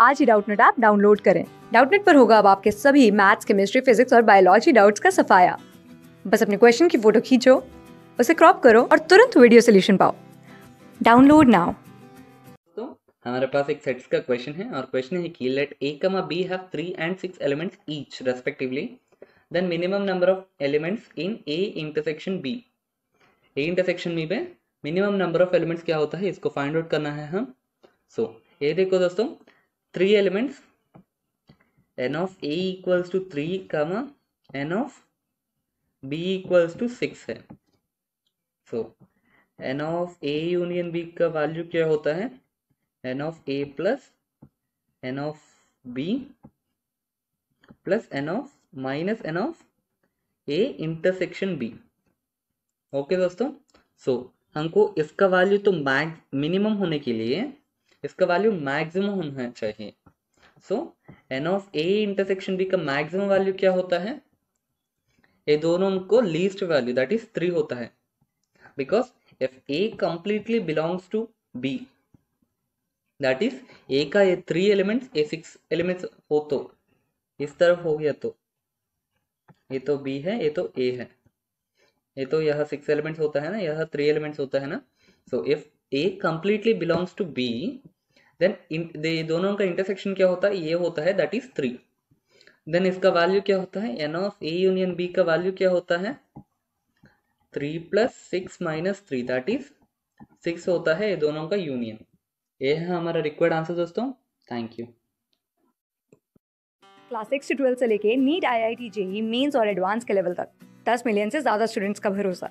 आज ही Doubtnut app download करें। डाउटनेट पर होगा अब आपके सभी मैथ्स केमिस्ट्री फिजिक्स और बायोलॉजी डाउट्स का सफाया। बस अपने क्वेश्चन की फ़ोटो खींचो उसे क्रॉप करो और तुरंत वीडियो सोल्यूशन पाओ। Download now. हमारे पास एक सेट्स का क्वेश्चन है और क्वेश्चन है कि let A comma B have three and six elements each respectively then minimum number of elements in A intersection B A intersection B में मिनिमम नंबर ऑफ़ एलिमेंट्स क्या होता है इसको फाइंड आउट करना है हम। सो so, ये देखो दोस्तों three elements n of a equals to three comma n of b equals to six है। So, n of a union b का वैल्यू क्या होता है? n of a plus n of b plus n of minus n of a intersection b okay दोस्तों so so, हमको इसका value तो mag minimum होने के लिए इसका वैल्यू मैक्सिमम होना चाहिए। So N of A intersection B का मैक्सिमम वैल्यू क्या होता है? ये दोनों को least value that is three होता है। Because if A completely belongs to B that is A का ये three elements A six elements हो तो इस तरफ़ हो गया तो ये तो बी है, ये तो ए है। ये तो यह सिक्स एलिमेंट्स होता है ना, यह थ्री एलिमेंट्स होता है ना। So if A completely belongs to B then दोनों का इंटरसेक्शन क्या होता है? ये होता है दैट इज़ थ्री देन इसका वैल्यू क्या होता है? N of A union B का वैल्यू क्या होता है? Three plus six minus three that is six होता है ये दोनों का यूनियन ये है हमारा रिक्वायर्ड आंसर दोस्तों. थैंक यू क्लास सिक्स से ट्वेल्थ से लेके NEET I I T JEE Mains और एडवांस के लेवल तक. दस मिलियन से ज़्यादा स्टूडेंट्स का भरोसा.